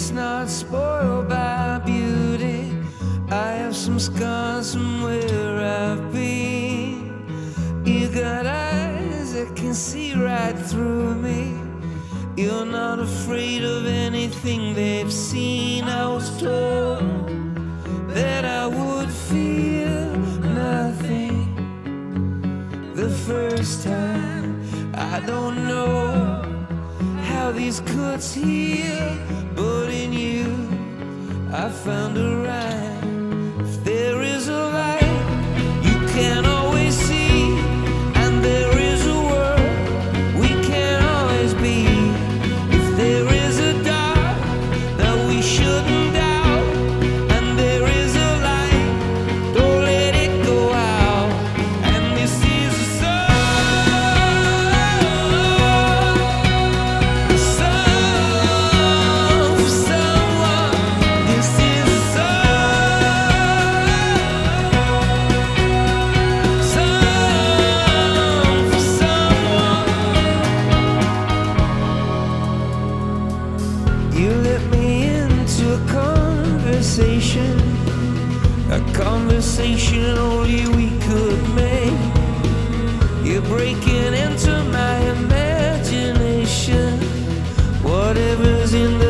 taste not spoiled by beauty. I have some scars from where I've been. You got eyes that can see right through me. You're not afraid of anything they've seen. I was told that I would feel nothing the first time. I don't know how these cuts heal, but I found a rhyme. conversation, a conversation only we could make. You're breaking into my imagination, whatever's in the